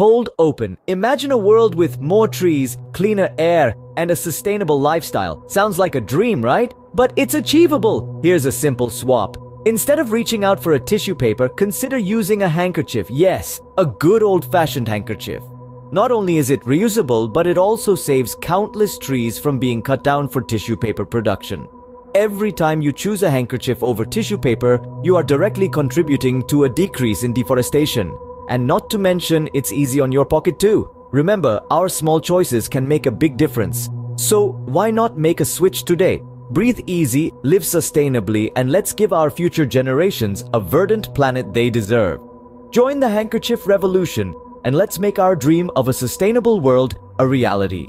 Cold open. Imagine a world with more trees, cleaner air, and a sustainable lifestyle. Sounds like a dream, right? But it's achievable. Here's a simple swap. Instead of reaching out for a tissue paper, consider using a handkerchief. Yes, a good old-fashioned handkerchief. Not only is it reusable, but it also saves countless trees from being cut down for tissue paper production. Every time you choose a handkerchief over tissue paper, you are directly contributing to a decrease in deforestation. And not to mention, it's easy on your pocket too. Remember, our small choices can make a big difference. So why not make a switch today? Breathe easy, live sustainably, and let's give our future generations a verdant planet they deserve. Join the handkerchief revolution and let's make our dream of a sustainable world a reality.